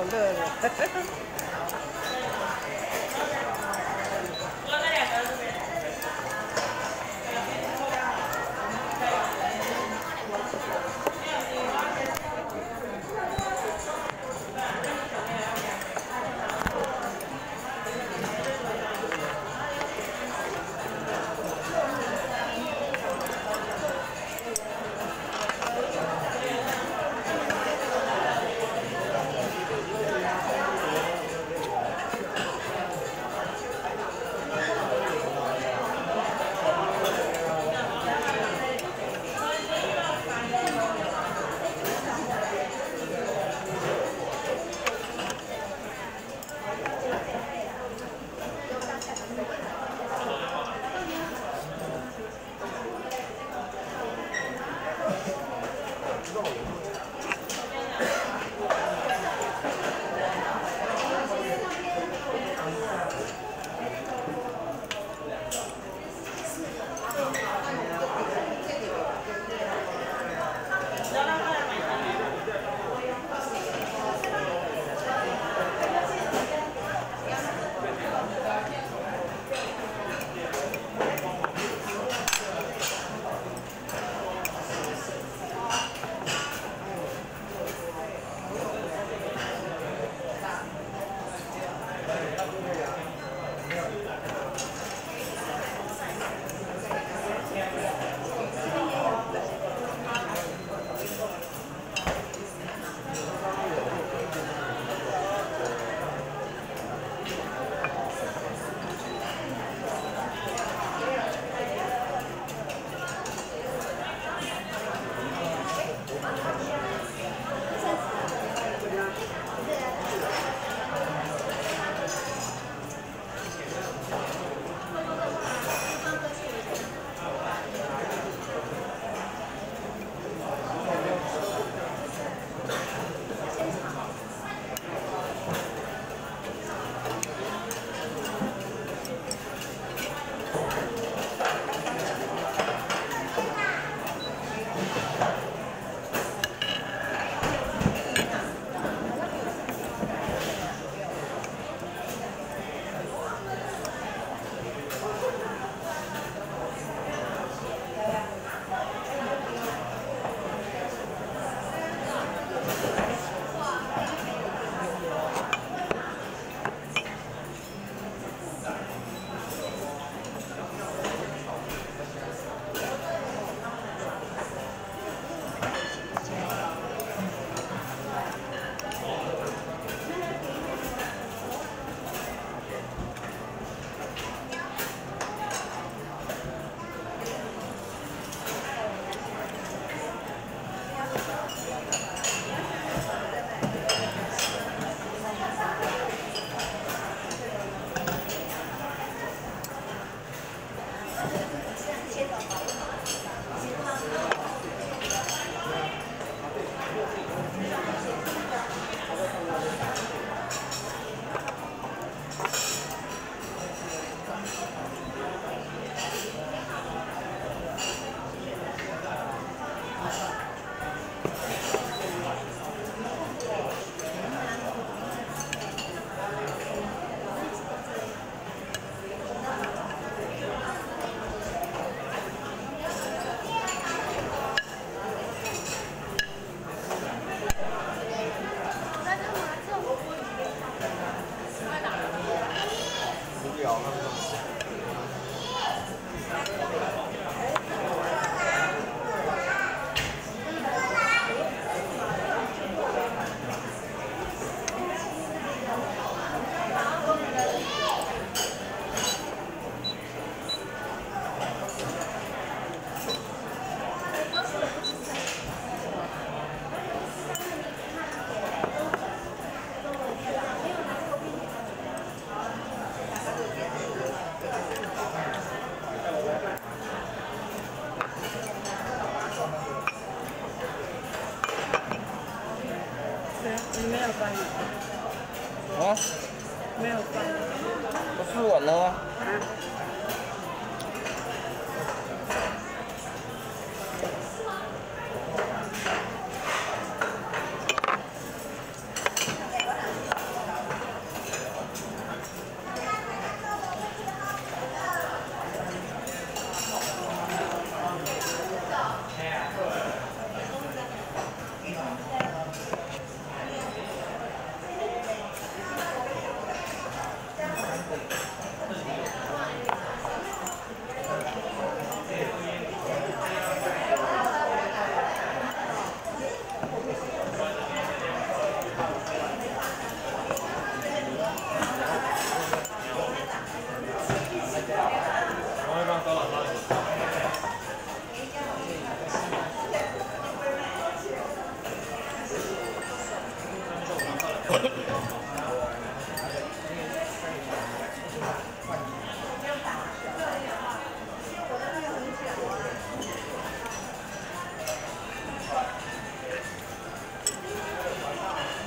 好热了。你没有翻译啊？没有翻译不是我了吗？啊？